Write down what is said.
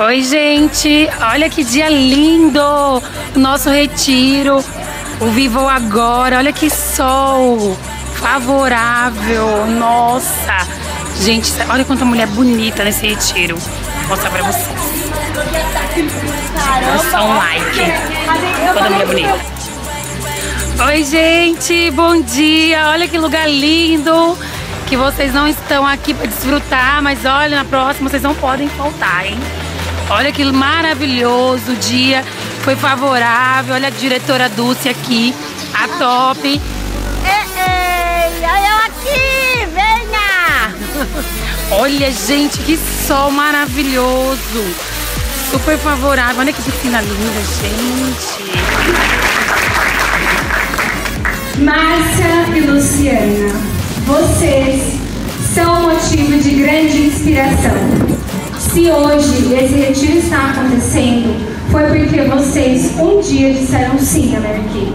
Oi, gente. Olha que dia lindo. Nosso retiro. O Vivo Agora. Olha que sol favorável. Nossa. Gente, olha quanta mulher bonita nesse retiro. Vou mostrar pra vocês. Só um like. Quanta mulher bonita. Oi, gente. Bom dia. Olha que lugar lindo. Que vocês não estão aqui para desfrutar, mas olha, na próxima vocês não podem faltar, hein? Olha que maravilhoso dia. Foi favorável. Olha a diretora Dulce aqui. A top. Ei, ei, olha eu aqui, venha! Olha, gente, que sol maravilhoso. Super favorável. Olha que piscina linda, gente. Márcia e Luciana, vocês são motivo de grande inspiração. Se hoje esse retiro está acontecendo, foi porque vocês um dia disseram sim, Amerique.